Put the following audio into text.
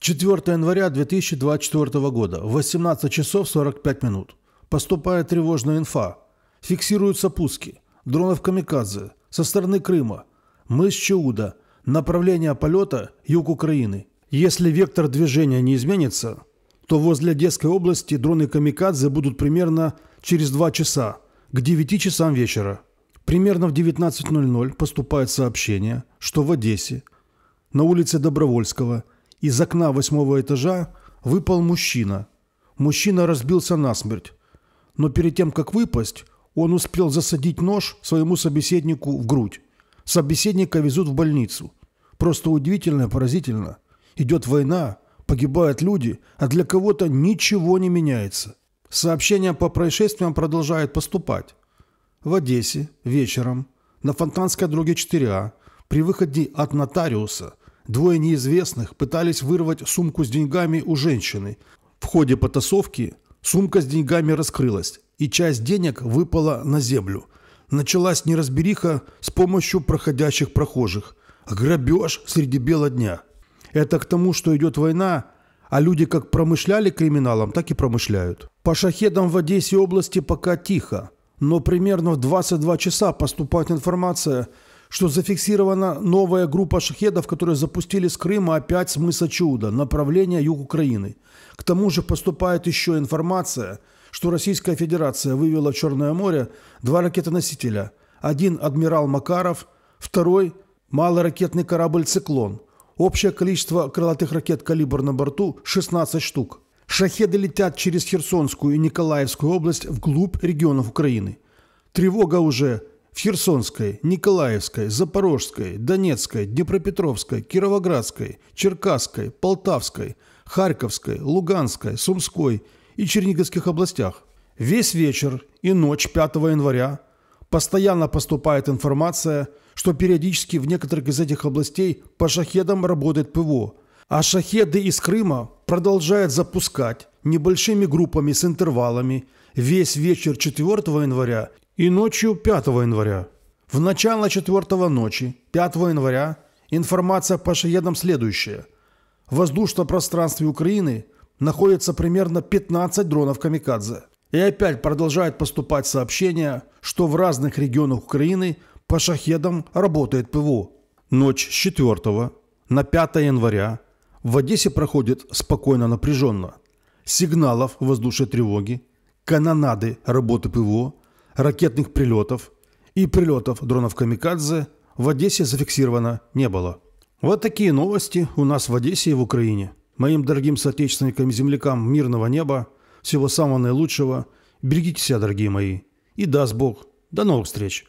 4 января 2024 года, 18 часов 45 минут. Поступает тревожная инфа. Фиксируются пуски. Дронов «Камикадзе» со стороны Крыма. Мыс Чауда. Направление полета – юг Украины. Если вектор движения не изменится, то возле Одесской области дроны «Камикадзе» будут примерно через 2 часа, к 9 часам вечера. Примерно в 19.00 поступает сообщение, что в Одессе, на улице Добровольского – из окна восьмого этажа выпал мужчина. Мужчина разбился насмерть. Но перед тем, как выпасть, он успел засадить нож своему собеседнику в грудь. Собеседника везут в больницу. Просто удивительно и поразительно. Идет война, погибают люди, а для кого-то ничего не меняется. Сообщения по происшествиям продолжают поступать. В Одессе вечером на Фонтанской дороге 4А при выходе от нотариуса Двое неизвестных пытались вырвать сумку с деньгами у женщины. В ходе потасовки сумка с деньгами раскрылась, и часть денег выпала на землю. Началась неразбериха с помощью проходящих прохожих. Грабеж среди бела дня. Это к тому, что идет война, а люди как промышляли криминалом, так и промышляют. По шахедам в Одессе области пока тихо, но примерно в 22 часа поступает информация – что зафиксирована новая группа шахедов, которые запустили с Крыма опять с мыса Чуда, направление юг Украины. К тому же поступает еще информация, что Российская Федерация вывела в Черное море два ракетоносителя. Один «Адмирал Макаров», второй малоракетный корабль «Циклон». Общее количество крылатых ракет «Калибр» на борту – 16 штук. Шахеды летят через Херсонскую и Николаевскую область вглубь регионов Украины. Тревога уже Херсонской, Николаевской, Запорожской, Донецкой, Днепропетровской, Кировоградской, Черкасской, Полтавской, Харьковской, Луганской, Сумской и Черниговских областях. Весь вечер и ночь 5 января постоянно поступает информация, что периодически в некоторых из этих областей по шахедам работает ПВО, а шахеды из Крыма продолжают запускать небольшими группами с интервалами весь вечер 4 января и ночью 5 января. В начало 4 ночи 5 января информация по шаедам следующая. В воздушном пространстве Украины находится примерно 15 дронов «Камикадзе». И опять продолжают поступать сообщения, что в разных регионах Украины по шахедам работает ПВО. Ночь с 4 на 5 января в Одессе проходит спокойно напряженно. Сигналов воздушной тревоги, канонады работы ПВО ракетных прилетов и прилетов дронов «Камикадзе» в Одессе зафиксировано не было. Вот такие новости у нас в Одессе и в Украине. Моим дорогим соотечественникам и землякам мирного неба, всего самого наилучшего. Берегите себя, дорогие мои. И даст Бог. До новых встреч.